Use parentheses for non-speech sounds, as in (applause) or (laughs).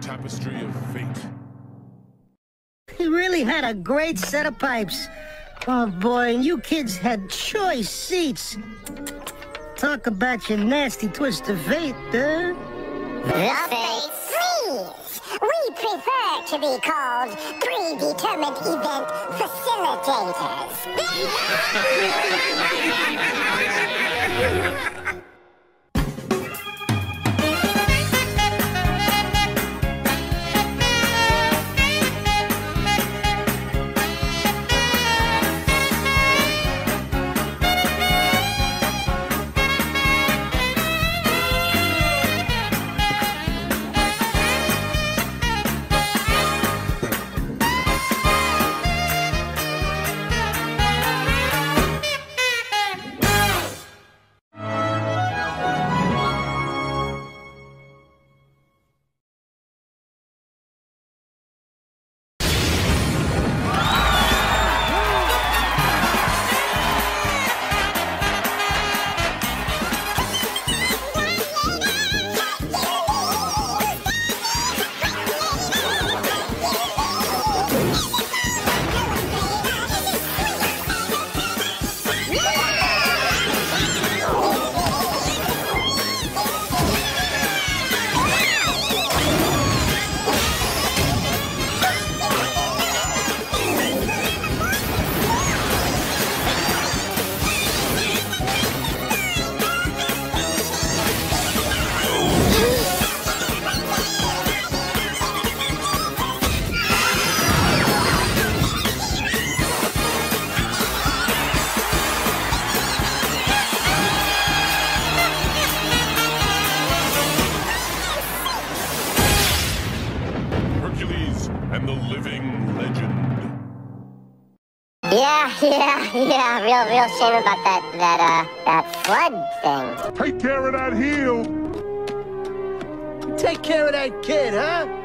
tapestry of fate. He really had a great set of pipes. Oh boy, and you kids had choice seats. Talk about your nasty twist of fate, huh? The fate freeze. We prefer to be called predetermined event facilitators. (laughs) and the living legend. Yeah, (laughs) yeah, yeah. Real, real shame about that, that, uh, that flood thing. Take care of that heel. Take care of that kid, huh?